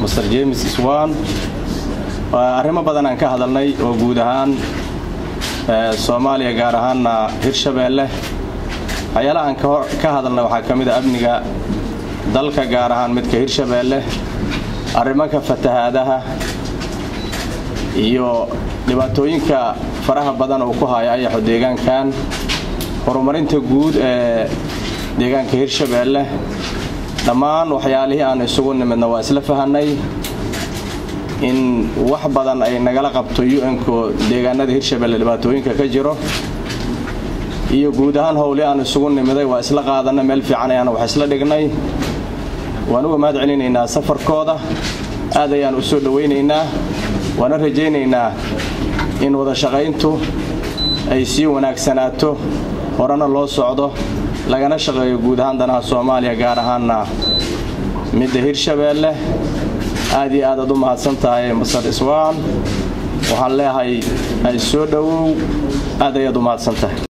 master james swan. Arrimo badan aan ka hadalnay oo guud ahaan soomaaliya gaar ahaanna hirshabeelle. Waxyaalaha aan ka hadalnay waxaa ka mid a amniga dalka gaar ahaan midka hirshabeelle arrimanka fatahaadaha iyo dhibaatooyinka faraha badan uu ku haayo ayaxo deegaankan. Horumarinta guud ee deegaanka hirshabeelle dhammaan waxyaalihii aan isugu nimidna waa isla fahanay in wax badan ay nagala qabto un-ko deegaanada hirshabeelle dhibaatooyinka ka jiro. Iyo guud ahaan howli aan isugu nimiday waa isla qaadanay meel fiican ayaana wax isla dhignay. Waan uga mahad celinaynaa safarkooda aad ayaan u soo dhowaynaynaa waana rajaynaynaa in wada shaqayntu ay sii wanaagsanaato horena loo socdo lagana shaqeeyo guud ahaan danaha soomaaliya gaar ahaanna midda hirshabeelle. Aad iyo aadaad u mahadsan tahay masar iswaan. Waxaan leeyahay ay soo dhowow. Aad ayaad u mahadsan tahay